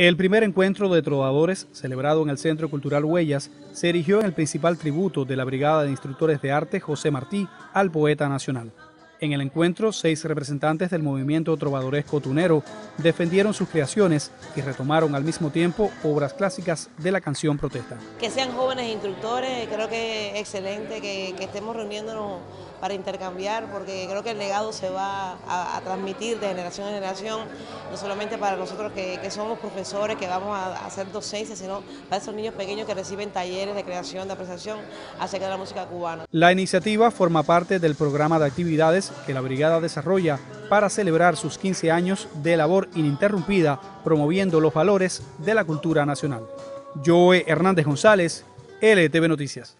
El primer encuentro de trovadores, celebrado en el Centro Cultural Huellas, se erigió en el principal tributo de la Brigada de Instructores de Arte José Martí al poeta nacional. En el encuentro, seis representantes del movimiento trovadoresco tunero defendieron sus creaciones y retomaron al mismo tiempo obras clásicas de la canción protesta. Que sean jóvenes instructores, creo que es excelente que, estemos reuniéndonos para intercambiar, porque creo que el legado se va a, transmitir de generación en generación, no solamente para nosotros que, somos profesores, que vamos a hacer docencia, sino para esos niños pequeños que reciben talleres de creación, de apreciación acerca de la música cubana. La iniciativa forma parte del programa de que la brigada desarrolla para celebrar sus 15 años de labor ininterrumpida promoviendo los valores de la cultura nacional. Joe Hernández González, LTV Noticias.